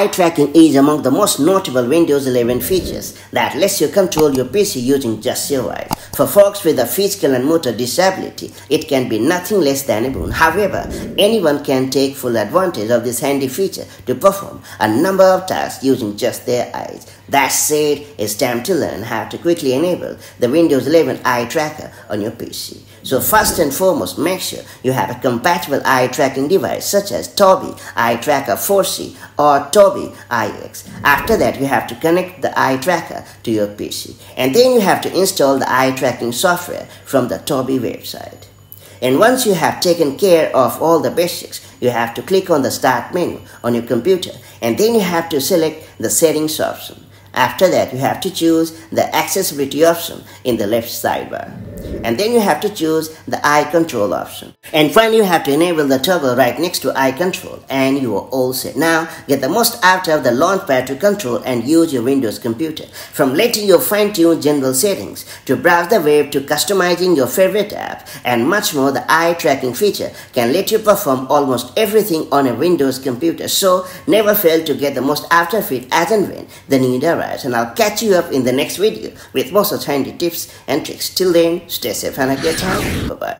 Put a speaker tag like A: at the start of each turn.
A: Eye tracking is among the most notable Windows 11 features that lets you control your PC using just your eyes. For folks with a physical and motor disability, it can be nothing less than a boon. However, anyone can take full advantage of this handy feature to perform a number of tasks using just their eyes. That said, it's time to learn how to quickly enable the Windows 11 eye tracker on your PC. So first and foremost, make sure you have a compatible eye tracking device such as Tobii Eye Tracker 4C or Tobii EyeX. After that, you have to connect the eye tracker to your PC. And then you have to install the eye tracking software from the Tobii website. And once you have taken care of all the basics, you have to click on the Start menu on your computer and then you have to select the Settings option. After that, you have to choose the Accessibility option in the left sidebar and then you have to choose the eye control option. And finally you have to enable the toggle right next to eye control and you are all set. Now get the most out of the launchpad to control and use your Windows computer. From letting your fine-tune general settings to browse the web to customizing your favorite app and much more the eye tracking feature can let you perform almost everything on a Windows computer. So never fail to get the most out of it as and when the need arises. And I'll catch you up in the next video with more such handy tips and tricks. Till then, stay safe and a good time. Bye bye.